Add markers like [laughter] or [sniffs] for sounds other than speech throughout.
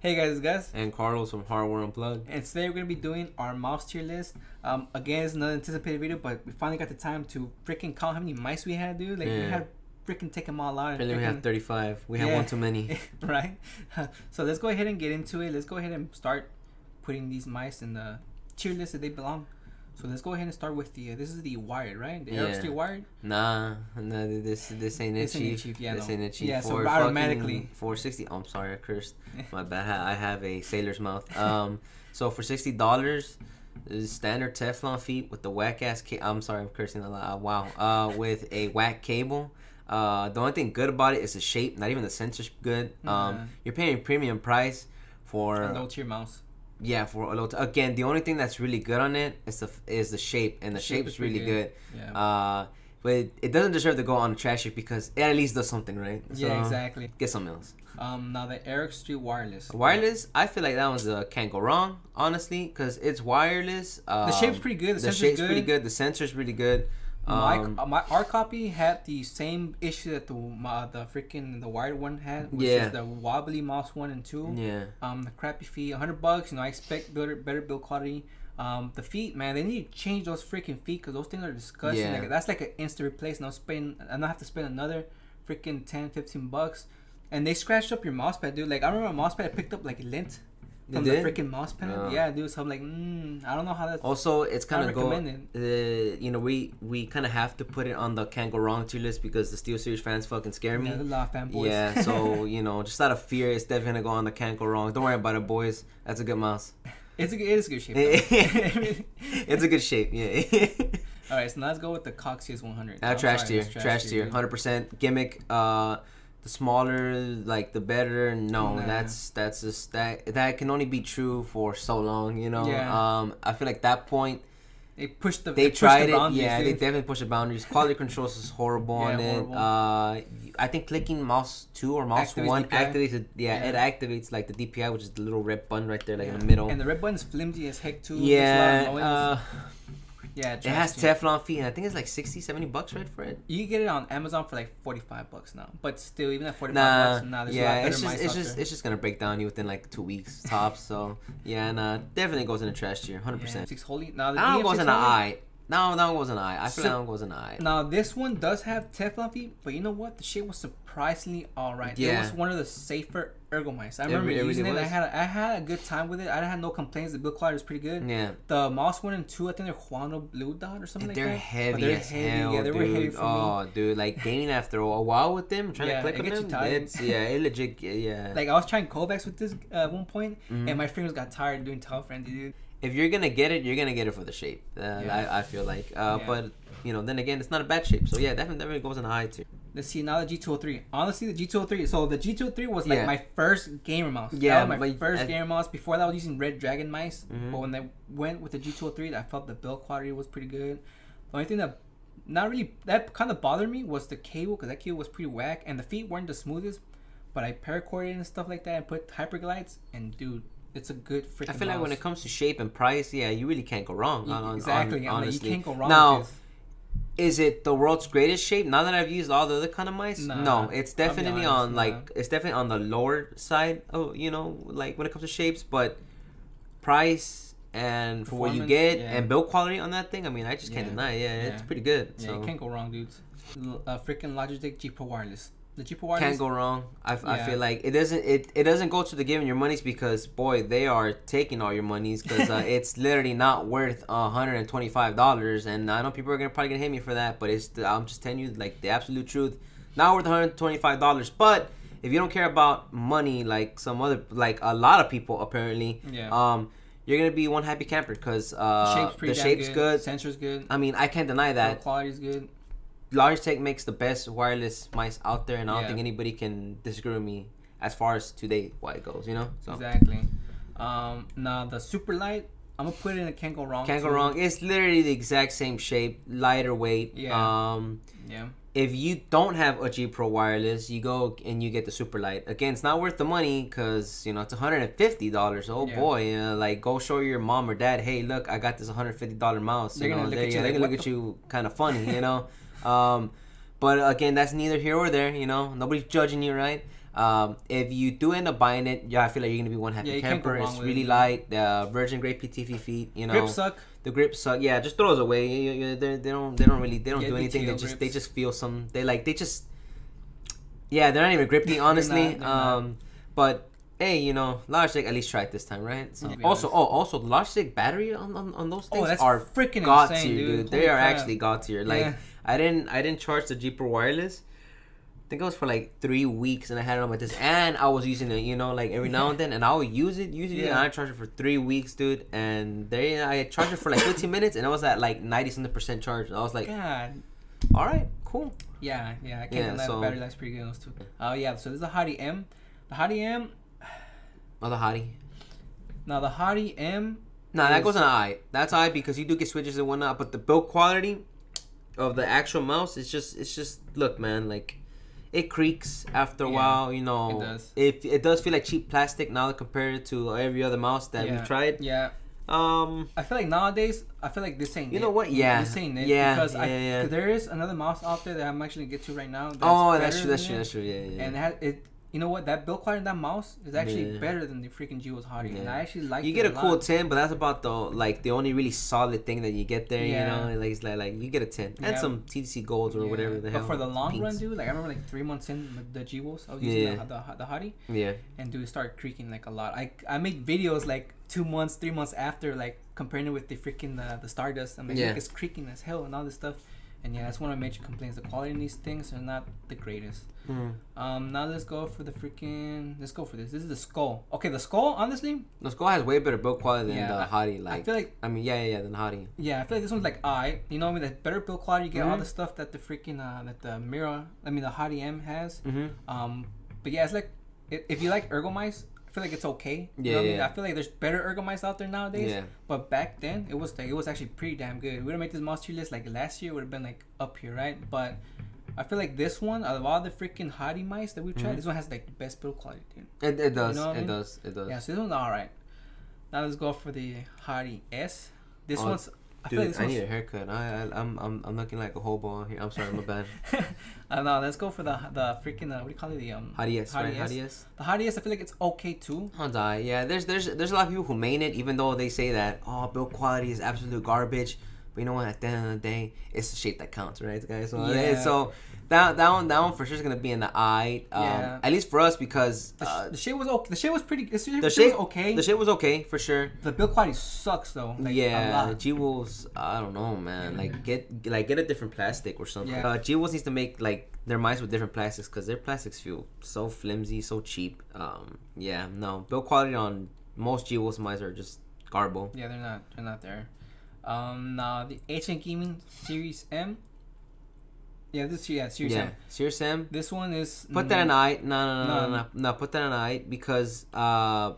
Hey guys, it's Gus. And Carlos from Hardware Unplugged. And today we're gonna be doing our mouse tier list. Um, again, it's another anticipated video, but we finally got the time to freaking count how many mice we had, dude. Like we Yeah. had to freaking take them all out. and Apparently we have 35. We have Yeah. one too many. [laughs] right? [laughs] so let's go ahead and get into it. Let's go ahead and start putting these mice in the tier list that they belong. So let's go ahead and start with the. Uh, this is the wired, right? The Yeah. Street wired. Nah, no, this this ain't it, This ain't it, chief. Chief, yeah, this no. ain't it, chief. Yeah, so For automatically- 460. Oh, I'm sorry, I cursed. [laughs] My bad. I have a sailor's mouth. Um, so for sixty dollars, standard Teflon feet with the whack ass. Ca- I'm sorry, I'm cursing a lot. Uh, wow. Uh, with a whack cable. Uh, the only thing good about it is the shape. Not even the sensor's good. Um, Yeah. you're paying a premium price for A low tier mouse. Yeah, for a little. Again, the only thing that's really good on it is the is the shape, and the, The shape shape is really pretty good. Yeah. Uh, but it, it doesn't deserve to go on the trash heap because it at least does something, right? yeah, exactly. Get something else. Um, now the Aerox 3 wireless. Wireless, I feel like that one's uh, can't go wrong, honestly, because it's wireless. Um, The shape's pretty good. The, The, shape's good. pretty good. The sensor's really good. My, Um, uh, my our copy had the same issue that the my, the freaking the wired one had, which Yeah. is the wobbly mouse one and two. yeah. Um, the crappy feet, hundred bucks. You know, I expect better better build quality. Um, the feet, man, they need to change those freaking feet because those things are disgusting. Yeah. Like, that's like an instant replace. And I'll spend, and I have to spend another freaking 10, 15 bucks. And they scratched up your mouse pad, dude. Like I remember my mouse pad I picked up like lint They from the freaking mouse pad. Yeah. Yeah, dude. So I'm like, mm, I don't know how that's. Also, it's kind of go. Uh, you know, we we kind of have to put it on the can't go wrong tier list because the Steel Series fans fucking scare me. Yeah, fanboys. Yeah, so [laughs] you know, just out of fear, it's definitely gonna go on the can't go wrong. Don't worry about it, boys. That's a good mouse. it's a good, it is a good shape. [laughs] it's a good shape. Yeah. [laughs] All right, so now let's go with the Coxius 100. now I'm trash sorry, tier, it's trash tier, hundred percent gimmick. Uh, the smaller, like the better. No, Nah. that's that's just that that can only be true for so long. You know. Yeah. Um, I feel like that point They pushed the. they pushed tried the it. Yeah, they definitely pushed the boundaries. Quality controls is horrible on Yeah, it. horrible. Uh, I think clicking mouse two or mouse Activates one DPI. activates it. Yeah, Yeah. it activates like the DPI, which is the little red button right there, like in the middle. And the red button's flimsy as heck too. yeah, Makes a lot of noise. yeah. it has. Teflon feet, and I think it's like 60, 70 bucks, right, for it. You can get it on Amazon for like forty five bucks now, but still, even at forty five Nah, bucks, nah, there's a lot yeah, it's just it's just it's just gonna break down you within like two weeks tops. So yeah, nah, definitely goes in the trash tier, hundred percent. Six holy. Now the That one DF6 goes in the eye. No, that one wasn't I. I feel So- like that one the eye. Now this one does have Teflon feet, but you know what? The shit was surprisingly alright. It was one of the safer ergo mice. I remember re- it using really it. I had I had a good time with it. I had no complaints. The build quality was pretty good. Yeah. The mouse one and two, I think they're Huano Blue Dot or something And like they're that. heavy they're as heavy. hell, Yeah, they dude. were heavy for me. oh, dude, like gaming after a while with them, trying Yeah, to click it on them. tired. It's yeah, it legit. Yeah. Like I was trying KovaaK's with this uh, at one point, Mhm. and my fingers got tired doing Tower Frenzy, dude. If you're gonna get it, you're gonna get it for the shape. Uh, Yeah. I, I feel like. Uh, Yeah. but you know, then again, it's not a bad shape. So yeah, definitely, definitely goes in high tier. Let's see now the G203. Honestly, the G203. So the G203 was like Yeah. my first gamer mouse. Yeah, my first I- gamer mouse. Before that, I was using Redragon mice. Mhm. But when I went with the G203, I felt the build quality was pretty good. The only thing that not really that kind of bothered me was the cable because that cable was pretty whack and the feet weren't the smoothest. But I paracorded and stuff like that and put hyperglides and dude, it's a good freaking. I feel like when it comes to shape and price, yeah, you really can't go wrong. On- exactly, on- I'm like, you honestly. can't go wrong. Now, with is it the world's greatest shape? Now that I've used all the other kind of mice, Nah, no, it's definitely honest, on nah. like it's definitely on the lower side. Oh, you know, like when it comes to shapes, but price and for what you get yeah. and build quality on that thing, I mean, I just can't Yeah. deny. Yeah, it's pretty good. Yeah, so you can't go wrong, dudes. L- Uh, freaking Logitech G Pro Wireless. The can't go wrong. I, I feel like it doesn't it, it doesn't go to the giving your monies because boy they are taking all your monies because uh, [laughs] it's literally not worth hundred and twenty five dollars and I know people are gonna probably gonna hate me for that but it's the, I'm just telling you like the absolute truth not worth one hundred twenty five dollars but if you don't care about money like some other like a lot of people apparently Yeah. um you're gonna be one happy camper because uh shape's the shape's good. good. Sensor's good. I mean I can't deny that quality's good. Logitech makes the best wireless mice out there, and I don't Yeah. think anybody can disagree with me as far as today why it goes. You know, so Exactly. Um, now the super light, I'm gonna put it in a can't go wrong. can't go wrong. It's literally the exact same shape, lighter weight. Yeah. Um, Yeah. if you don't have a G Pro wireless, you go and you get the super light. Again, it's not worth the money because you know it's 150 dollars. Oh Yeah. boy, uh, like go show your mom or dad, hey, look, I got this 150 dollar mouse. They're you gonna look they, at you yeah, like, they're gonna "What look at you kind of funny, you know. [laughs] um, but again, that's neither here or there. You know, nobody's judging you, right? Um, if you do end up buying it, yeah, I feel like you're gonna be one happy Yeah, you can't go camper. It's really it. light. Uh, Virgin grade PTFE feet. You know, Grips suck. the grips suck. Yeah, just throw those away. You, you, they, they don't. They don't really. They don't Get do anything. They just. They just feel some. They like. They just. Yeah, they're not even grippy, [laughs] honestly. not, they're not. um, but hey, you know, Logitech at least tried this time, right? So, Yeah, also, honest. oh, also, the Logitech battery on, on, on those Oh, things that's are freaking god insane, tier, dude. They Holy are crap. actually god tier. Like, Yeah. I didn't, I didn't charge the G Pro wireless. I think it was for like three weeks, and I had it on my disc, and I was using it, you know, like every now and [laughs] then, and I would use it, use it, and I charged it for three weeks, dude. And they, I charged it for like 15 minutes, and I was at like 90 something percent charge. I was like, God. all right, cool. Yeah, yeah. I can't Yeah, yeah, so- battery life's pretty good on those two. Oh yeah, so this is the Hati M. The Hati M. Oh, the Hati. Now the Hati M. Nah, that goes on I. That's I because you do get switches and whatnot, but the build quality of the actual mouse is just it's just look man like it creaks after a Yeah, while you know it does. It, it does feel like cheap plastic now compared to every other mouse that yeah, we've tried Yeah, um I feel like nowadays I feel like this ain't. You it. know what? Yeah. this ain't it. Yeah, because I, yeah, yeah. 'cause there is another mouse out there that I'm actually gonna get to right now. That's oh that's true that's true that's true yeah yeah, And it, had, it, you know what? That build quality of that mouse is actually Yeah. better than the freaking Geo's Hati, and I actually like. you get a lot. cool 10 but that's about the like the only really solid thing that you get there Yeah. you know like it's like, like you get a 10 and Yeah. some TTC golds or Yeah. whatever the but hell for the long run, dude, like I remember like three months in the G-Wolves, I was using Yeah. the, the, the Hati, yeah and dude, it started creaking like a lot. I I make videos like two months, three months after, like comparing it with the freaking uh, the Stardust. I'm like, Yeah. look, it's creaking as hell and all this stuff. And yeah, that's one of my major complaints. The quality in these things are not the greatest. mm. Um, now let's go for the freaking. Let's go for this. This is the Skoll. Okay, the Skoll. Honestly, the Skoll has way better build quality than Yeah, the Hati like I feel like I mean, yeah, yeah, yeah, than Hati. Yeah, I feel like this one's like I. You know, what I mean, the better build quality. You get all Mhm. the stuff that the freaking uh, that the mirror. I mean, the Hati M has. Mm-hmm. Um, but yeah, it's like if you like ergomice, I feel like it's okay. You Yeah, know what I mean? yeah. I feel like there's better ergomice out there nowadays. Yeah. But back then, it was like it was actually pretty damn good. We would make this monster list like last year would have been like up here, right? But I feel like this one, out of all the freaking Hati mice that we tried, Mhm. this one has like the best build quality, dude. It, it does. know what I it mean? does. It does. Yeah, so this one's all right. Now let's go for the Hati S. This Oh, one's. I Dude, like I need a haircut. I, I I'm I'm I'm looking like a hobo on here. I'm sorry, my bad. [laughs] I know. Let's go for the the freaking uh, what do you call it? The um Hati S, right? Hati S. Hati S. the Hati S. I feel like it's okay too. Hyundai, yeah. There's there's there's a lot of people who main it, even though they say that oh build quality is absolute garbage. But you know what? At the end of the day, it's the shape that counts, right, guys? So Yeah. so that that one that one for sure is gonna be in the eye. Um, Yeah. At least for us because The, sh- uh, the shit was okay. The shit was pretty. The shit, the shape was okay. The shape was okay for sure. the build quality sucks though. Like, yeah. G Wolves. I don't know, man. Like get like get a different plastic or something. Yeah. Uh, G Wolves needs to make like their mice with different plastics because their plastics feel so flimsy, so cheap. Um, yeah, no build quality on most G Wolves mice are just garbo. Yeah, they're not. They're not there. Um, now the HK Gaming Sirius M. Yeah, this yeah Series yeah, M. Sear Sam. This one is Put that in I. No, no, no, no, No. no, no. Put that in I because uh.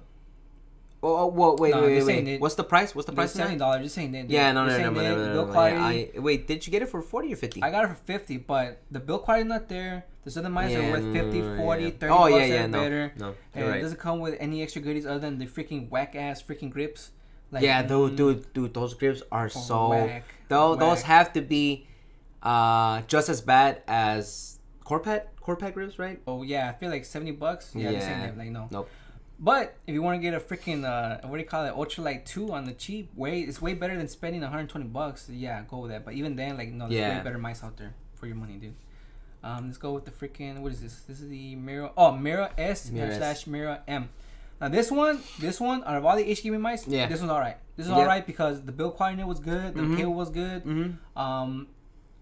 Oh, oh whoa, wait, No, wait, wait, wait. What's the price? What's the price? Seventy dollars. Just saying. Yeah, no, no, no, no, no, no. I, wait, did you get it for forty or fifty? I got it for 50, but the build quality not there. There's other mice Yeah, are worth 50, no, 40, yeah. 30 Oh bucks yeah, yeah, no, better. no, And you're it right. doesn't come with any extra goodies other than the freaking whack ass freaking grips. Like, yeah, dude, mm, dude, dude, those grips are so. whack, Though those have to be, uh, just as bad as Corpet Corpet grips, right? Oh yeah, I feel like 70 bucks. Yeah, Yeah. it. Like no. Nope. But if you want to get a freaking uh, what do you call it, ultralight two on the cheap, way it's way better than spending 120 bucks. Yeah, go with that. But even then, like no, there's Yeah. way better mice out there for your money, dude. Um, let's go with the freaking what is this? This is the Mira. Oh, S Mira S. slash Mira M. Now this one, this one out of all the HGB mice, Yeah. this one's all right. This is all right because the build quality was good, the Mhm. cable was good. Mm-hmm. Um,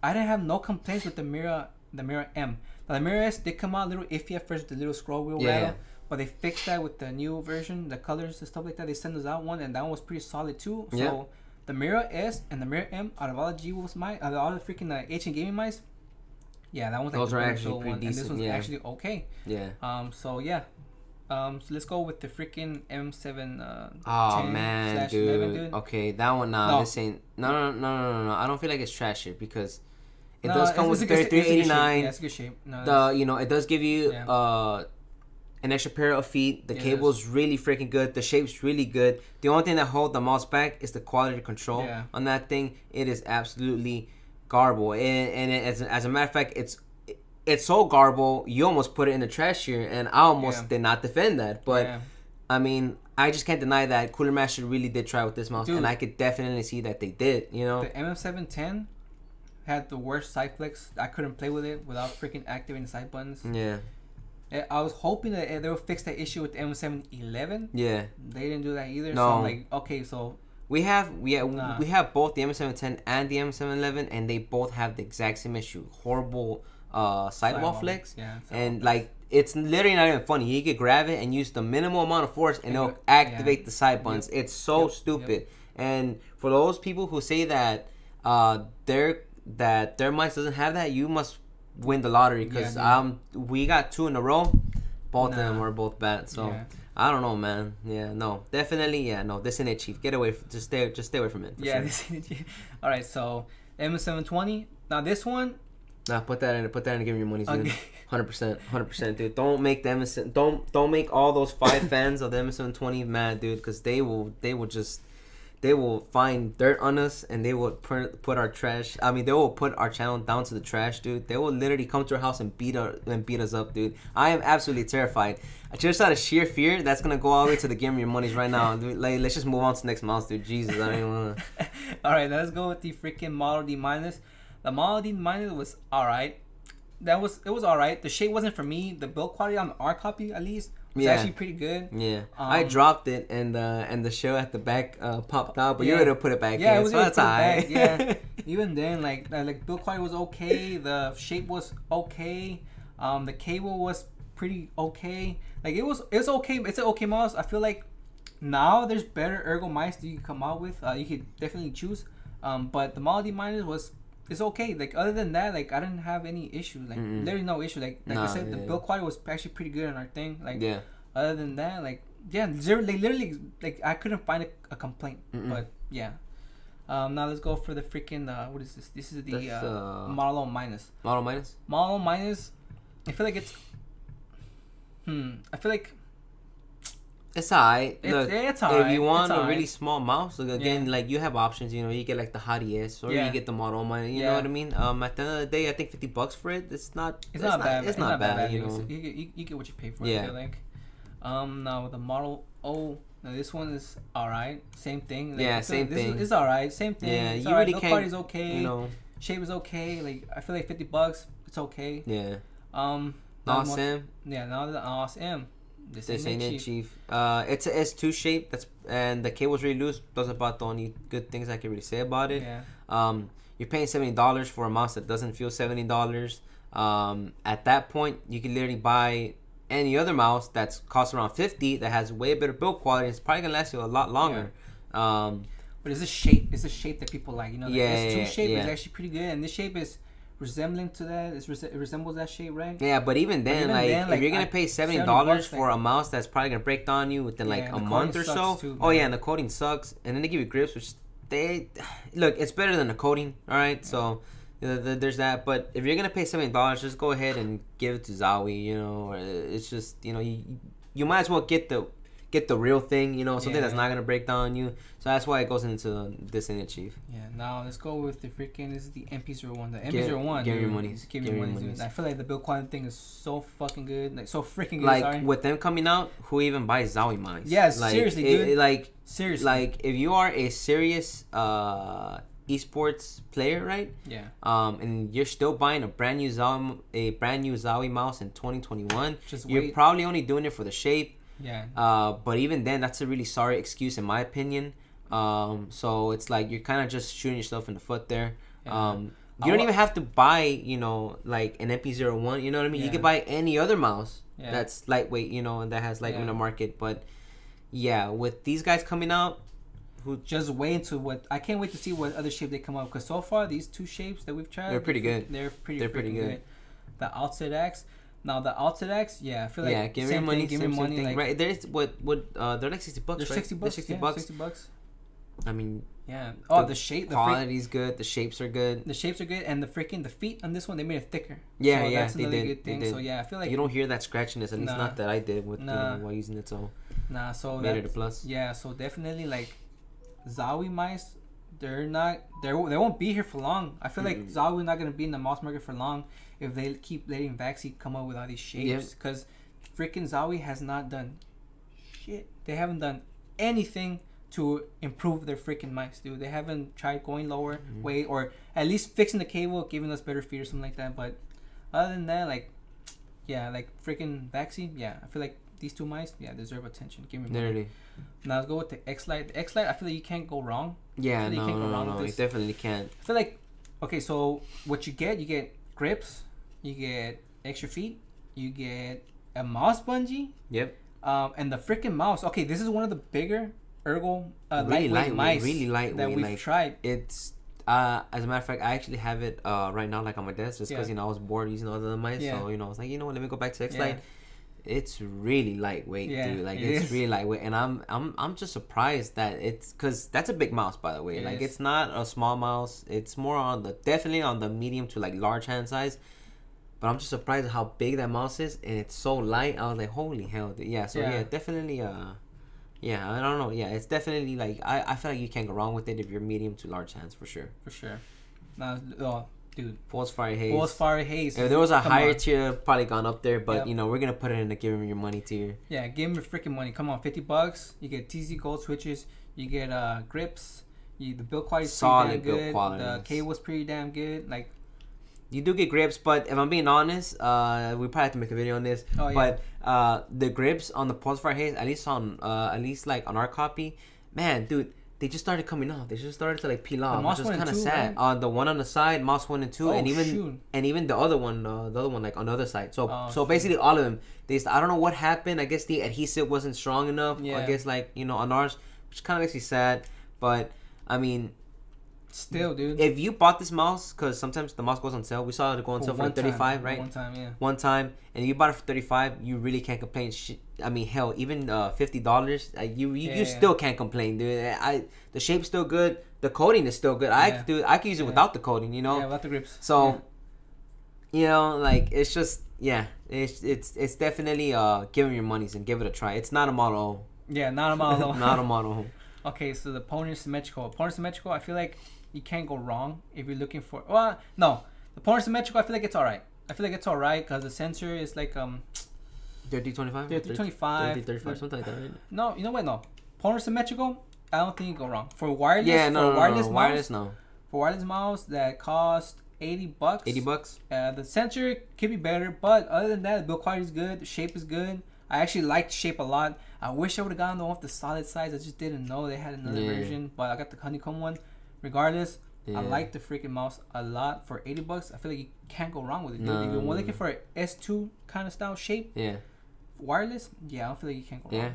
I didn't have no complaints with the Mira, the Mira M. Now, the Mira S did come out a little iffy at first with the little scroll wheel Yeah, rattle, yeah. but they fixed that with the new version, the colors and stuff like that. They sent us out one, and that one was pretty solid too. So Yeah. the Mira S and the Mira M, out of all the G Wolves mice, out of all the freaking uh, H and gaming mice, yeah, that one's like Those the are actually pretty one, and this one's yeah. actually okay. Yeah. Um, so yeah. Um, so let's go with the freaking M7. Uh, Oh 10 man, dude. 11, dude. Okay, that one. Nah, No. this ain't. No, no, no, no, no, no. I don't feel like it's trash here because it no, does come it's with a good- it's a good shape. 3389. Yeah, good shape. No, the you know it does give you Yeah. uh an extra pair of feet. The Yeah, cable's really freaking good. The shape's really good. The only thing that hold the mouse back is the quality control on that thing. It is absolutely garble, and, and it, as, as a matter of fact, it's it's so garble. You almost put it in the trash here, and I almost Yeah. did not defend that. But yeah. I mean, I just can't deny that Cooler Master really did try with this mouse, Dude. and I could definitely see that they did. You know, The MM710 had the worst side flicks. I couldn't play with it without freaking activating the side buttons. yeah, Eh, I was hoping that eh, they would fix that issue with the M711. yeah. They didn't do that either. So No. I'm like, okay, so We have we have, Nah. we have both the M710 and the M711, and they both have the exact same issue: horrible uh, sidewall sidewall- flicks. Yeah. and like it's literally not even funny. You could grab it and use the minimal amount of force, and it'll activate yeah. the side buttons. It's so Yep, stupid. And for those people who say that uh, their that their mice doesn't have that, you must win the lottery because Yeah, um we got two in a row. Both of them were both bad. So Yeah. I don't know, man. Yeah, no, definitely, yeah, no. This ain't it, chief. Get away. From, just stay. Just stay away from it. yeah. sure. This all right. So M720. Now this one. Nah, put that in. Put that in. Give me your money, dude. Hundred percent, hundred percent, dude. Don't make the them. Don't don't make all those five [coughs] fans of the M720 mad, dude, because they will they will just they will find dirt on us and they will put put our trash. I mean, they will put our channel down to the trash, dude. They will literally come to our house and beat our and beat us up, dude. I am absolutely terrified. I just out of sheer fear, that's gonna go all the way to the game of your monies right now. Dude, like, let's just move on to the next mouse, dude. Jesus, I don't even wanna. all right. Let's go with the freaking Model D minus. The D minus was all right. That was it was all right. The shape wasn't for me. The build quality on our copy at least was Yeah. actually pretty good. Yeah, I Um, dropped it and uh, and the show at the back uh, popped out, but you Yeah. were able to put it back Yeah, in, it was so that's to put it alright. back, yeah. [laughs] Even then, like like build quality was okay. The shape was okay. Um, the cable was pretty okay. Like it was it's okay. It's an okay mouse. I feel like now there's better ergo mice that you can come out with. Uh, you could definitely choose. Um, but the D minus was it's okay. Like other than that, like I didn't have any issues. Like Mm-mm. there's no issue. Like like I Nah, said, the build quality was actually pretty good on our thing. Like yeah. other than that, like yeah, zero, like literally, like I couldn't find a, a complaint. Mm-mm. But yeah. Um, now let's go for the freaking uh, what is this? This is the uh, uh, Model minus. Model minus. Model minus. I feel like it's. Hmm. I feel like It's alright. it's Look, it's if alright. you want it's a really small mouse, again, Yeah. like you have options. You know, you get like the Hati S, or Yeah. you get the Model minus. You know what I mean? Um, at the end of the day, I think fifty bucks for it. It's not. It's, not, bad. It's, not, bad. you You, know. you, get- you, you get what you pay for. Yeah. I feel like. Um. Now the Model O. Now this one is alright. Same thing. Like, Yeah, same this is- thing. It's alright. Same thing. Yeah, it's you alright. really can't- quality's okay. You know. Shape is okay. Like I feel like fifty bucks. It's okay. Yeah. Um. Awesome. Yeah. Now the awesome. This, This ain't, ain't it, it, chief. Chief. Uh, it's a S2 shape. That's and the cable's really loose. Those are about the only good things I can really say about it. Yeah. Um, you're paying seventy dollars for a mouse that doesn't feel seventy dollars. Um, at that point, you can literally buy any other mouse that's cost around fifty that has way better build quality. It's probably gonna last you a lot longer. Um, But it's a shape. It's a shape that people like. You know, the Yeah, S2 yeah, shape is actually pretty good, and this shape is resembling to that. It's res- it resembles that shape, right? yeah, but even then, even like, then, if you're gonna pay seventy dollars for a mouse that's probably gonna break down you within like Yeah, a month or so. too, oh yeah, and the coating sucks, and then they give you grips, which they look. It's better than the coating. All right, so. uh, th- There's that, but if you're gonna pay seventy dollars, just go ahead and give it to Zowie. You know, it's just you know you you might as well get the get the real thing. You know, something that's not gonna break down on you. So that's why it goes into this in chief. Yeah. Now let's go with the freaking. This is the MP01. The MP01. give me your monies. Give me Give your me your monies, monies. I feel like the build quality thing is so fucking good. Like so freaking good. Like sorry. with them coming out, who even buys Zowie mice? Yes, like, seriously, it- dude. it- like Seriously. like if you are a serious uh esports player, right? Yeah. Um, and you're still buying a brand new Zowie, a brand new Zowie mouse in 2021. Just You're wait. probably only doing it for the shape. Yeah. Uh, but even then, that's a really sorry excuse in my opinion. Um, so it's like you're kind of just shooting yourself in the foot there. Yeah. Um, you don't even have to buy, you know, like an MP01. You know what I mean? You Yeah. could buy any other mouse Yeah. that's lightweight, you know, and that has lightweight in the market. But yeah, with these guys coming out, who Just wait until what I can't wait to see what other shape they come up because so far these two shapes that we've tried They're pretty good. They're pretty They're pretty freaking good. The Outset AX. Now the Outset AX, yeah, I feel like yeah, give me money, thing, give same, me money. thing. Like right? There's what what uh, they're like sixty bucks. they're right? sixty bucks. They're sixty yeah, bucks. Sixty bucks. I mean, Yeah. Oh, The the, shape, the freak, quality's good. The shapes are good. the shapes are good, and the freaking the feet on this one they made it thicker. Yeah, so yeah, that's they another did, good thing. So yeah, I feel like you don't hear that scratchiness, at least Nah. not that I did with you Nah. know, while using it. So nah. So made it a plus. yeah, so definitely like Zowie mice they're not they they won't be here for long. I feel like Mm. Zowie not gonna be in the mouse market for long if they keep letting Vaxee come up with all these shapes. Because freaking Zowie has not done shit. They haven't done anything to improve their freaking mice, dude. They haven't tried going lower Mhm. weight or at least fixing the cable, giving us better feed or something like that. But other than that, like yeah, like freaking Vaxee, yeah, I feel like these two mice, yeah, deserve attention. Give me money. Literally. Now let's go with the X Lite. The X Lite, I feel like you can't go wrong. Yeah, no, can't go no, wrong no, with no. You definitely can't. I feel like okay, so what you get, you get grips, you get extra feet, you get a mouse bungee, Yep. um, and the freaking mouse. Okay, this is one of the bigger ergo uh, really lightweight, lightweight, mice really that we've Like tried. it's. Uh, as a matter of fact, I actually have it uh, right now, like on my desk, just because Yeah. you know I was bored using all the other mice. Yeah. So you know, I was like, you know what, let me go back to X Yeah. It's really lightweight, Yeah, dude. Like it it's is. really lightweight, and I'm I'm I'm just surprised that it's because that's a big mouse, by the way. It like is. it's not a small mouse. It's more on the definitely on the medium to like large hand size. But I'm just surprised at how big that mouse is, and it's so light. I was like, holy hell, yeah. So Yeah. yeah, definitely. Uh, yeah, I don't know. Yeah, it's definitely like I, I feel like you can't go wrong with it if you're medium to large hands for sure. for sure. Now, oh, dude, Pulsefire Haste. Pulse Fire Haze. If there was a Come higher on. tier, probably gone up there, but Yep. you know we're gonna put it in the give 'em your money tier. Yeah, give me your freaking money. Come on, fifty bucks. You get TZ gold switches. You get uh grips. You the build quality Solid pretty damn build good. quality. The cable was pretty damn good. Like You do get grips, but if I'm being honest, uh, we probably have to make a video on this. oh yeah, But uh, the grips on the Pulsefire Haste, at least on uh, at least like on our copy, man, dude, they just started coming off. They just started to like peel off, which and kind of sad. right? Uh, the one on the side, Moss one and two, oh, and even shoot. and even the other one, uh, the other one like on the other side. So Oh, so shit. basically all of them. They I don't know what happened. I guess the adhesive wasn't strong enough. Yeah. I guess like you know on ours, which kind of makes me sad. But I mean, still, dude. if you bought this mouse, because sometimes the mouse goes on sale. We saw it go on sale for one thirty five, right? One time, yeah. one time and you bought it for 35 you really can't complain i mean hell even uh, $50 uh, you you, Yeah, you yeah. still can't complain dude i the shape's still good the coating is still good i could do i could use it without the coating you know Yeah, without the grips. so you know like it's just yeah it's it's it's definitely uh giving your monies and give it a try it's not a model yeah, not a model. [laughs] not a [laughs] model Okay, so the Pwnage Symmetrical. Pwnage Symmetrical, I feel like you can't go wrong if you're looking for. Well, no, the Pwnage Symmetrical, I feel like it's alright. I feel like it's alright because the sensor is like um 3025 30, 25. 3035 something like that right? no, you know what? No, Pwnage Symmetrical. I don't think you go wrong for wireless. yeah for no, no, no, wireless no, mouse, wireless no for wireless mouse that cost eighty bucks. 80 bucks Uh, the sensor could be better, but other than that, the build quality is good. The shape is good. I actually liked the shape a lot. I wish I would have gotten the one with the solid size. I just didn't know they had another Yeah. version, but I got the honeycomb one. Regardless, I like the freaking mouse a lot for eighty bucks. I feel like you can't go wrong with it. No, if you're looking for an S two kind of style shape, yeah wireless, yeah, I don't feel like you can't go yeah wrong.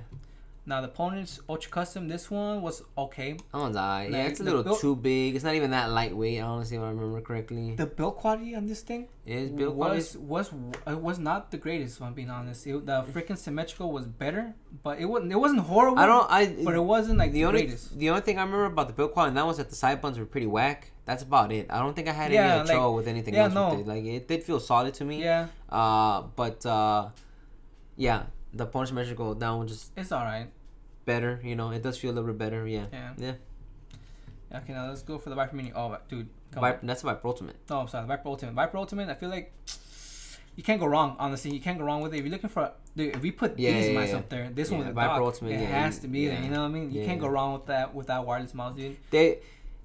Now the opponent's ultra custom. This one was okay. Oh, die. Yeah, Like, it's a little build- too big. It's not even that lightweight. Honestly, if I remember correctly, The build quality on this thing is quality. was was it was not the greatest. If I'm being honest, it, the freaking symmetrical was better, but it wasn't it wasn't horrible. I don't. I. but it wasn't like the the, only greatest. the only thing I remember about the build quality and that was that the side buns were pretty whack. That's about it. I don't think I had any Yeah, trouble like- with anything yeah, else no. with it. Like it did feel solid to me. Yeah, Uh, but uh, yeah, the punch symmetrical that one just it's all right. better. You know, it does feel a little bit better. Yeah. Yeah. Yeah. Okay, now let's go for the Viper Mini. Oh, dude, Viper, that's a Viper Ultimate. No, I'm sorry, Viper Ultimate. Viper Ultimate. I feel like [sniffs] you can't go wrong. Honestly, you can't go wrong with it. If you're looking for, dude, if we put Yeah, these yeah, mice yeah. up there, this one with the Viper dock, Ultimate, it has to be there. You know what I mean? You can't go wrong with that with that wireless mouse, dude. They,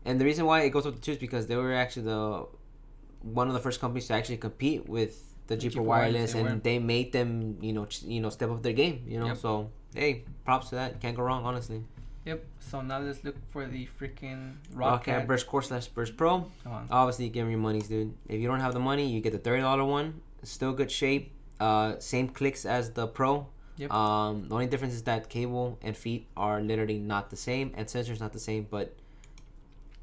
and the reason why it goes up to two is because they were actually the one of the first companies to actually compete with the G Pro Wireless, Wireless, they and were. they made them, you know, ch- you know, step up their game. You know, Yep. so hey, props to that. Can't go wrong, honestly. Yep. So now let's look for the freaking Roccat Roccat. Burst Core slash Burst Pro. Come on. Obviously, give me your monies, dude. If you don't have the money, you get the thirty dollar one. Still good shape. Uh, same clicks as the Pro. Yep. Um, the only difference is that cable and feet are literally not the same, and sensors not the same. But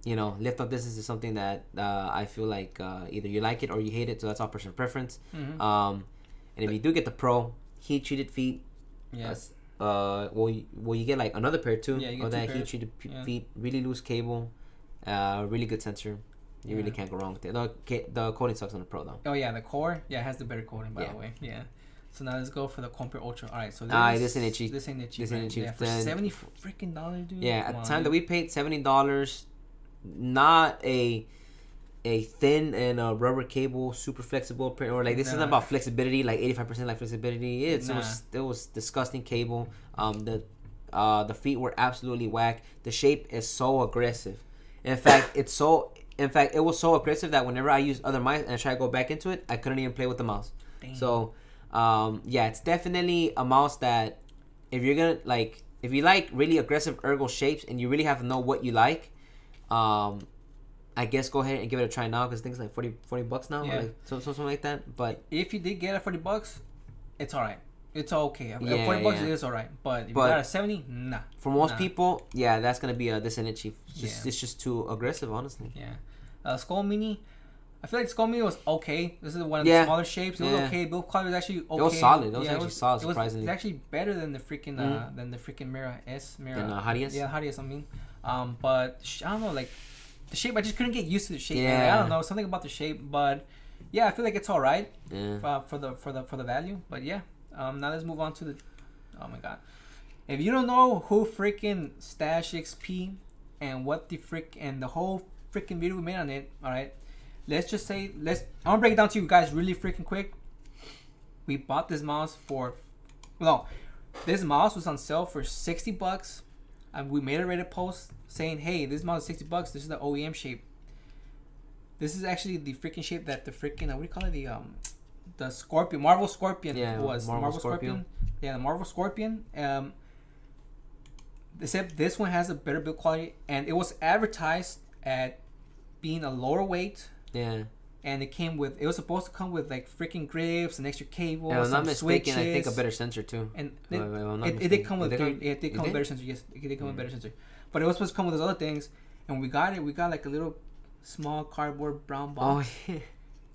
you know, lift up distance is something that uh, I feel like uh, either you like it or you hate it. So that's all personal preference. Mhm. Um, and if you do get the Pro, heat treated feet. yes. Uh, well, you, well, you get like another pair too. Yeah, you get that heat treated p- Yeah. feet. Really loose cable. Uh, really good sensor. You really can't go wrong with it. The, the coating sucks on the Pro though. Oh yeah, the core. Yeah, it has the better coating by Yeah. the way. Yeah. So now let's go for the Kone Pure Ultra. All right. So this, Ah, this ain't cheap. This ain't cheap. This ain't cheap. Yeah, for seventy freaking dollars, dude. Yeah, at the time that we paid seventy dollars, not a a thin and a rubber cable, super flexible print, or like this isn't about flexibility, like eighty five percent like flexibility. It's, It was it was disgusting cable. Um, the uh the feet were absolutely whack. The shape is so aggressive. In fact, it's so. In fact, it was so aggressive that whenever I used other mice and I tried to go back into it, I couldn't even play with the mouse. Damn. So, um, yeah, it's definitely a mouse that if you're gonna like, if you like really aggressive ergo shapes and you really have to know what you like, um, I guess go ahead and give it a try now because things like 40, 40 bucks now, Yeah. like, so, so something like that. But if you did get it forty bucks, it's all right. It's okay. At Yeah, forty bucks yeah. it is all right. But if But- you got a seventy, nah. for most Nah. people, yeah, that's gonna be a disadvantage. It's just Yeah. it's just too aggressive, honestly. Yeah. Uh, Skoll Mini. I feel like Skoll Mini was okay. This is one of Yeah. the smaller shapes. It was okay. Build quality was actually okay. It was solid. It was actually solid, Surprisingly, it was- It's actually better than the freaking uh, than the freaking Mira S Mira. Than, uh, Hati S? Yeah, Hati S. I mean, um, but I don't know, like the shape. I just couldn't get used to the shape. Yeah. Like, I don't know something about the shape, but yeah, I feel like it's all right Yeah. uh, for the for the for the value. But yeah, um, now let's move on to the. Oh my god, if you don't know who freaking Stash XP and what the freak and the whole freaking video we made on it, all right, let's just say let's. I'm gonna break it down to you guys really freaking quick. We bought this mouse for, no, this mouse was on sale for sixty bucks, and we made a Reddit post saying, "Hey, this model is sixty bucks. This is the OEM shape." This is actually the freaking shape that the freaking uh, what do you call it the um the Scorpion Marvel Scorpion Yeah, was Marvel Marvel, Scorpion. Scorpion. Yeah, the Marvel Scorpion. Um, except this one has a better build quality, and it was advertised at being a lower weight, Yeah. And it came with it was supposed to come with like freaking grips and extra cables. And I'm not mistaken, I think a better sensor too. And it, I- if I'm not it, it did come with It did? it did come with better sensor. Yes, it did come with Mm. better sensor. But it was supposed to come with those other things, and we got it. We got like a little small cardboard brown box. Oh yeah.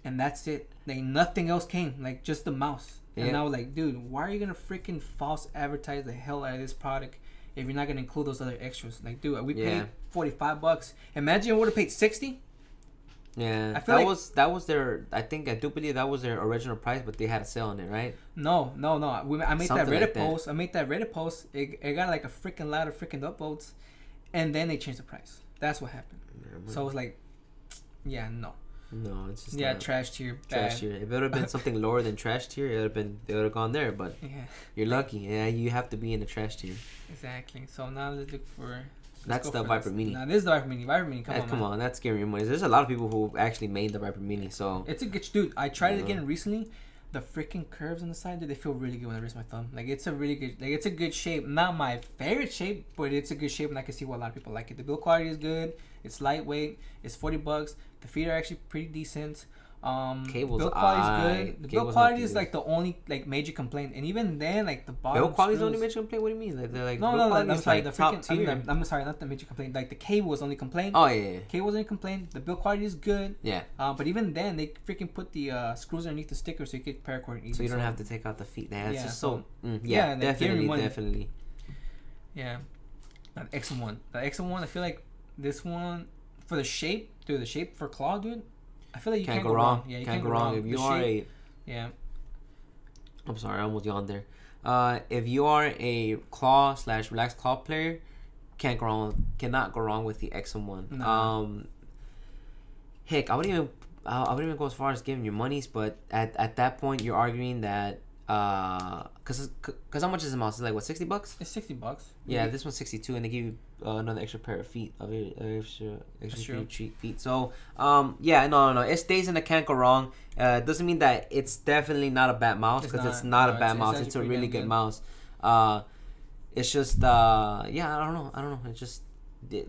and that's it. Like nothing else came. Like just the mouse. Yeah. And I was like, dude, why are you gonna freaking false advertise the hell out of this product if you're not gonna include those other extras? Like, dude, we Yeah. paid forty five bucks. Imagine we would have paid sixty. Yeah, I feel that like- was that was their. I think I do believe that was their original price, but they had a sale on it, right? No, no, no. We, I made Something that Reddit like that. post. I made that Reddit post. It, it got like a freaking lot of freaking upvotes, and then they changed the price. That's what happened. So it was like, yeah, no, no, it's just yeah, trash tier, trash tier. If it would have been something [laughs] lower than trash tier, it would have been they would have gone there. But Yeah, you're lucky. Yeah, you have to be in the trash tier. exactly. So now let's look for. That's the Viper this. Mini. Nah, this is the Viper Mini. Viper Mini, come Eh, on, come man. on, that's scary your money. There's a lot of people who actually made the Viper Mini, so It's a good dude. I tried it again recently. The freaking curves on the side, dude, they feel really good when I raise my thumb. Like it's a really good, like it's a good shape. Not my favorite shape, but it's a good shape, and I can see why a lot of people like it. The build quality is good. It's lightweight. It's forty bucks. The feet are actually pretty decent. Um, Cables build quality is good. The build quality is like the only like major complaint, and even then, like the bottom. build quality's the only major complaint. What do you mean? Like they're like No, no, no. I'm sorry. like, the freaking. Tier. I'm, I'm sorry, not the major complaint. Like the cable was only complaint. Oh yeah, yeah, Cable was only complaint. The build quality is good. yeah. Uh, but even then, they freaking put the uh, screws underneath the sticker so you could paracord easy. So you don't have to take out the feet. That's Yeah, just so. Mm, yeah, yeah, and they give you definitely, definitely. Yeah. Now, The XM1. The XM1, I feel like this one, for the shape, dude, the shape for claw, dude, I feel like you Can't, go wrong. Yeah, you can't, go wrong. If you The are shape- a, Yeah. I'm sorry, I almost yawned there. Uh, if you are a claw slash relaxed claw player, can't go wrong. Cannot go wrong with the XM1. No. Um, heck, I wouldn't even. I wouldn't even go as far as giving you monies, but at, at that point, you're arguing that uh, cause, cause how much is the mouse? It's like what sixty bucks? It's 60 bucks. Yeah, this one's sixty two, and they give you uh, another extra pair of feet of it, uh, extra extra That's pair true. of feet. So um, yeah, no, no, no, it stays in the can't go wrong. Uh, it doesn't mean that it's definitely not a bad mouse because it's not. not No, a bad it's- it's mouse. actually It's, a really good good. mouse. Uh, it's just uh, yeah, I don't know, I don't know. It just. It,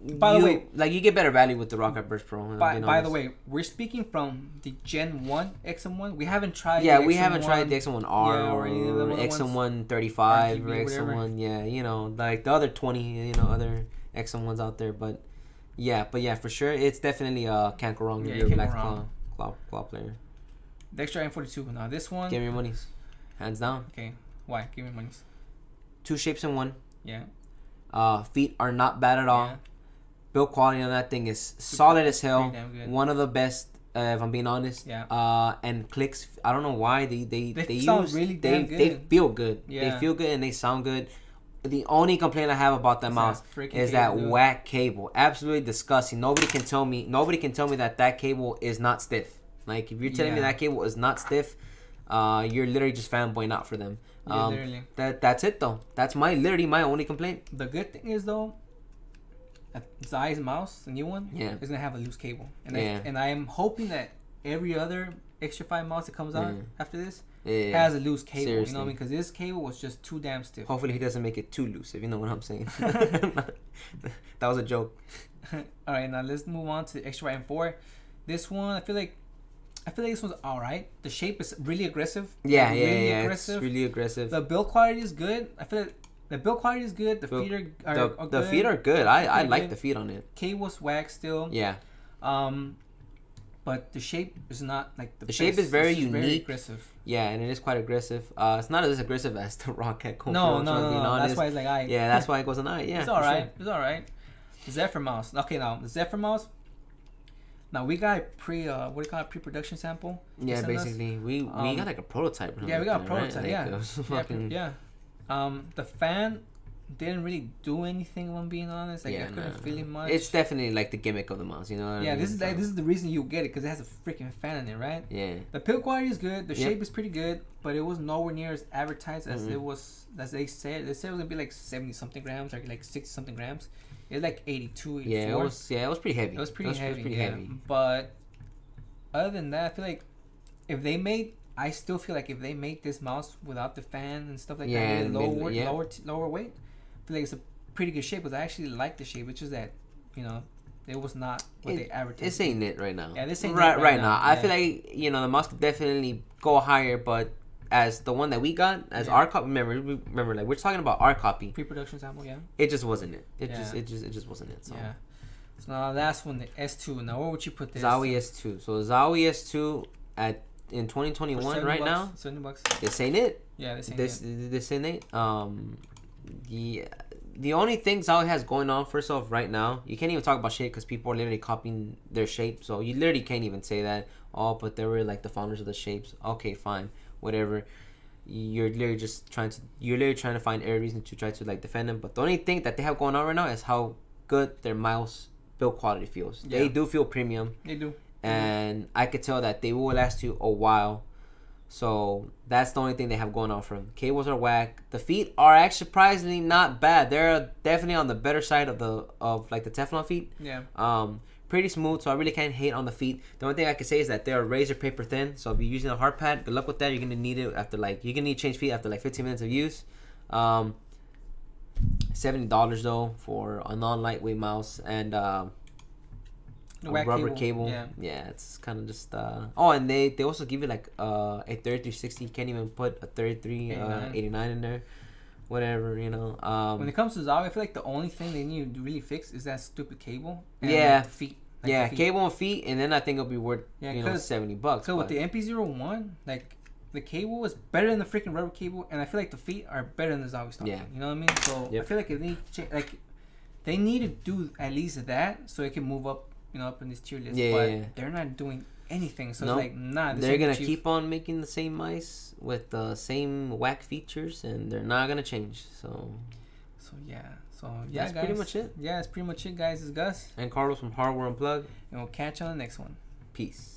By the you- way- like you get better value with the Roccat Burst Pro. By, by the way, we're speaking from the Gen 1 XM1. We haven't tried yeah, the we haven't XM1. tried the XM1R Yeah, or or, any of the other ones. XM1 35 or RGB, whatever. XM1. Yeah, you know, like the other 20, you know, other XM1s out there. But yeah, but yeah, for sure, it's definitely a uh can't go wrong Yeah, if you you're a can't black claw, claw, claw player. The Xtrfy M42. Now, this one. Give me your monies, hands down. Okay. Why? Give me money. Two shapes in one. Yeah. Uh, feet are not bad at all. Yeah. Build quality on that thing is solid as hell. Good. One of the best. Uh, if I'm being honest, Yeah. Uh, and clicks. I don't know why they they They they, sound use really they, damn they feel good. Yeah. They feel good and they sound good. the only complaint I have about that It's mouse that is that cable, whack cable. Absolutely disgusting. Nobody can tell me. Nobody can tell me that that cable is not stiff. Like if you're telling me that cable is not stiff, uh, you're literally just fanboying out for them. Yeah, Um, literally. that that's it though. That's my literally my only complaint. The good thing is though, Zai's mouse, the new one, Yeah. is gonna have a loose cable, and Yeah. I, and I am hoping that every other Xtrfy mouse that comes out Yeah. after this Yeah. has a loose cable. You know what I mean? Because this cable was just too damn stiff. Hopefully he doesn't make it too loose. If you know what I'm saying. [laughs] [laughs] that was a joke. [laughs] all right, now let's move on to Xtrfy M4. This one, I feel like, I feel like this one's all right. The shape is really aggressive. Yeah, yeah, really yeah. aggressive. It's really aggressive. the build quality is good. I feel like the build quality is good. The Build- feet are, are, the, are the feet are good. I, I like good. the feet on it. Cable's wax still. Yeah. Um, but the shape is not like the. The shape is very unique. aggressive. Yeah, and it is quite aggressive. Uh, it's not as aggressive as the Roccat Cobra. No, no, no, no. That's why it's like I. Yeah, that's why it goes on eye. Yeah, it's all sure. It's all right. Zephyr mouse. Okay, now the Zephyr mouse. Now we got pre. Uh, what do you call it? Pre-production sample. Yeah, sent us. basically, we we Um, got like a prototype. Yeah, we got a prototype. right? Yeah. Like, was [laughs] yeah, pre- yeah. Um, the fan didn't really do anything. If I'm being honest, like I couldn't no, feel no. it much. It's definitely like the gimmick of the mouse, you know. What I yeah, mean? this is like, this is the reason you get it because it has a freaking fan in it, right? Yeah, The build quality is good. The Yep. shape is pretty good, but it was nowhere near as advertised as Mhm. it was. As they said, they said it was gonna be like seventy something grams or like sixty something grams. It's like 82, 84. yeah, it was yeah, it was pretty heavy. It was pretty heavy. pretty yeah. heavy. But other than that, I feel like if they made, I still feel like if they make this mouse without the fan and stuff like Yeah, that, lower, mid- yeah. lower, t- lower weight, I feel like it's a pretty good shape. Because I actually like the shape. It's just that you know it was not what they advertised. This ain't it right now. Yeah, this ain't it right right right now, now. I yeah. feel like you know the mouse could definitely go higher, but as the one that we got as Yeah. our copy, remember we- remember like we're talking about our copy. pre-production sample. Yeah. It just wasn't it. It Yeah. just it just it just wasn't it. So. Yeah. So now last one, the S two. Now where would you put this? Zowie S2. So Zowie S2 at in 2021 right bucks? now. Seventy bucks. This ain't it. Yeah, this ain't This it. this ain't it. Um, the the only thing Zowie has going on for itself right now, you can't even talk about shape because people are literally copying their shape. So you literally can't even say that. Oh, but they were like the founders of the shapes. Okay, fine, whatever. You're literally just trying to you're literally trying to find every reason to try to like defend them. But the only thing that they have going on right now is how good their mouse build quality feels. They do feel premium They do. And I could tell that they will last you a while. So that's the only thing they have going on for them. Cables are whack. The feet are actually surprisingly not bad. They're definitely on the better side of the of like the Teflon feet. Yeah. Um, pretty smooth. So I really can't hate on the feet. The only thing I can say is that they're razor paper thin. So if you're using a hard pad, good luck with that. You're gonna need it after like you're gonna need to change feet after like 15 minutes of use. Um, seventy dollars though for a non lightweight mouse and. Um, whack rubber cable. Yeah. Yeah, it's kind of just. uh Oh, and they they also give you like uh a 3360. You can't even put a 33 uh, 89. 89 in there, whatever you know. Um, When it comes to Zowie, I feel like the only thing they need to really fix is that stupid cable. Yeah. feet. Like, yeah, cable and feet, and then I think it'll be worth Yeah, you know 70 bucks. So with the MP01, like the cable is better than the freaking rubber cable, and I feel like the feet are better than the Zowie stock. Yeah. You know what I mean? So I feel like if they like they need to do at least that so it can move up, you know, up in these tier lists. Yeah, but yeah, yeah. they're not doing anything. So it's like nah. This they're gonna keep on making the same mice with the same whack features, and they're not gonna change. So, So yeah. So yeah, That's guys. pretty much it. Yeah, that's pretty much it, guys. It's Gus, and Carlos from Hardware Unplugged. and we'll catch you on the next one. Peace.